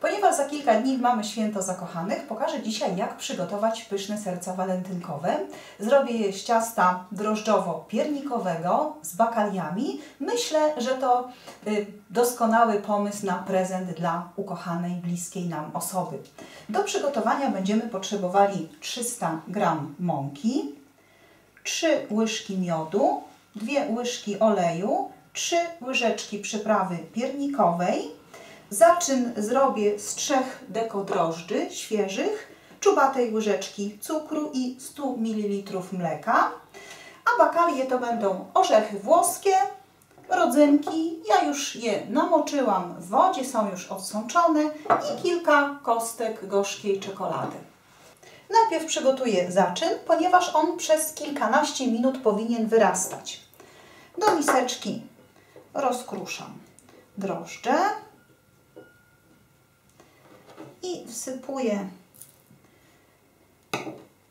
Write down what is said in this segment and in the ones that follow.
Ponieważ za kilka dni mamy święto zakochanych, pokażę dzisiaj jak przygotować pyszne serca walentynkowe. Zrobię je z ciasta drożdżowo-piernikowego z bakaliami. Myślę, że to y, doskonały pomysł na prezent dla ukochanej, bliskiej nam osoby. Do przygotowania będziemy potrzebowali 300 g mąki, 3 łyżki miodu, 2 łyżki oleju, 3 łyżeczki przyprawy piernikowej, Zaczyn zrobię z trzech deko drożdży świeżych, czubatej łyżeczki cukru i 100 ml mleka. A bakalie to będą orzechy włoskie, rodzynki. Ja już je namoczyłam w wodzie, są już odsączone i kilka kostek gorzkiej czekolady. Najpierw przygotuję zaczyn, ponieważ on przez kilkanaście minut powinien wyrastać. Do miseczki rozkruszam drożdże i wsypuję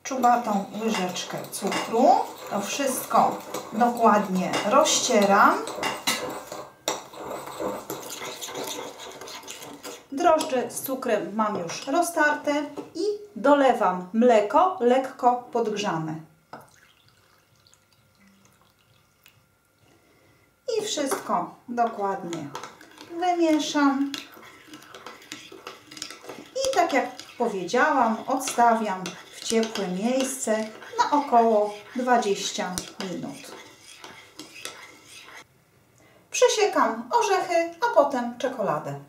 czubatą łyżeczkę cukru. To wszystko dokładnie rozcieram. Drożdże z cukrem mam już roztarte i dolewam mleko lekko podgrzane. I wszystko dokładnie wymieszam tak jak powiedziałam, odstawiam w ciepłe miejsce na około 20 minut. Przesiekam orzechy, a potem czekoladę.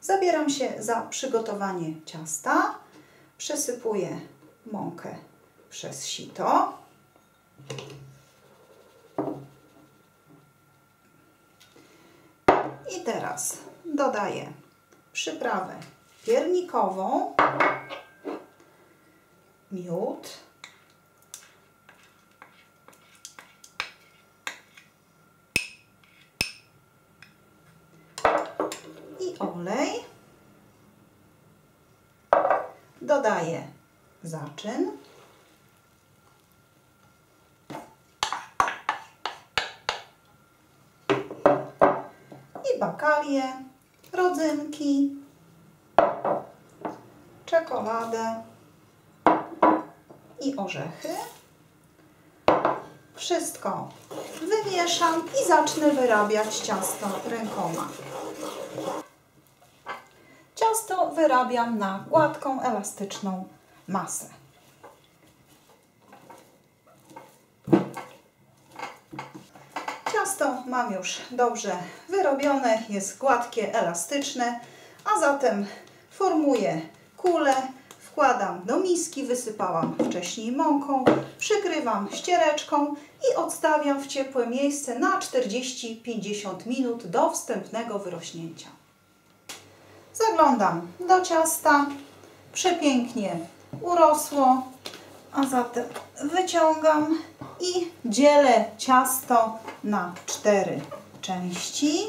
Zabieram się za przygotowanie ciasta. Przesypuję mąkę przez sito. Teraz dodaję przyprawę piernikową, miód, i olej. Dodaję zaczyn. Bakalie, rodzynki, czekoladę i orzechy. Wszystko wymieszam i zacznę wyrabiać ciasto rękoma. Ciasto wyrabiam na gładką, elastyczną masę. Ciasto mam już dobrze wyrobione, jest gładkie, elastyczne, a zatem formuję kulę, wkładam do miski, wysypałam wcześniej mąką, przykrywam ściereczką i odstawiam w ciepłe miejsce na 40-50 minut do wstępnego wyrośnięcia. Zaglądam do ciasta, przepięknie urosło, a zatem wyciągam i dzielę ciasto na cztery części.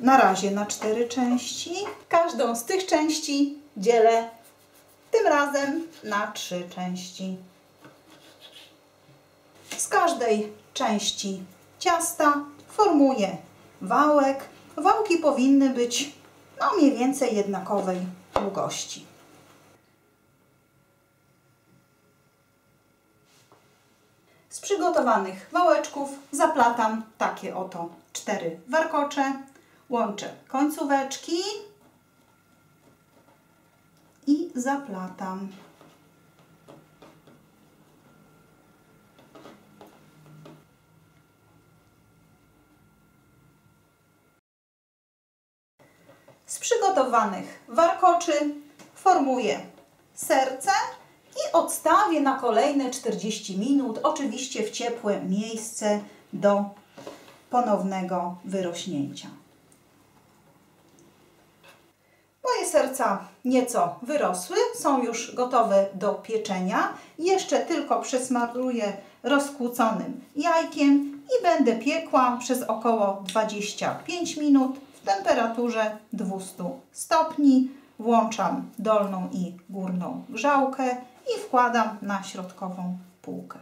Na razie na cztery części. Każdą z tych części dzielę tym razem na trzy części. Z każdej części ciasta formuję wałek. Wałki powinny być no, mniej więcej jednakowej długości. Z przygotowanych wałeczków zaplatam takie oto cztery warkocze. Łączę końcóweczki i zaplatam. Z przygotowanych warkoczy formuję serce i odstawię na kolejne 40 minut, oczywiście w ciepłe miejsce do ponownego wyrośnięcia. Moje serca nieco wyrosły, są już gotowe do pieczenia. Jeszcze tylko przesmaruję rozkłóconym jajkiem i będę piekła przez około 25 minut w temperaturze 200 stopni. Włączam dolną i górną grzałkę i wkładam na środkową półkę.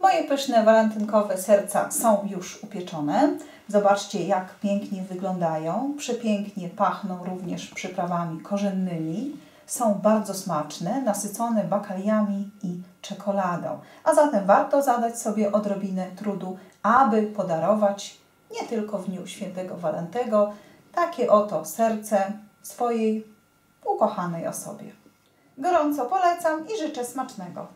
Moje pyszne walentynkowe serca są już upieczone. Zobaczcie, jak pięknie wyglądają. Przepięknie pachną również przyprawami korzennymi. Są bardzo smaczne, nasycone bakaliami i czekoladą. A zatem warto zadać sobie odrobinę trudu, aby podarować nie tylko w dniu świętego Walentego takie oto serce swojej ukochanej osobie. Gorąco polecam i życzę smacznego.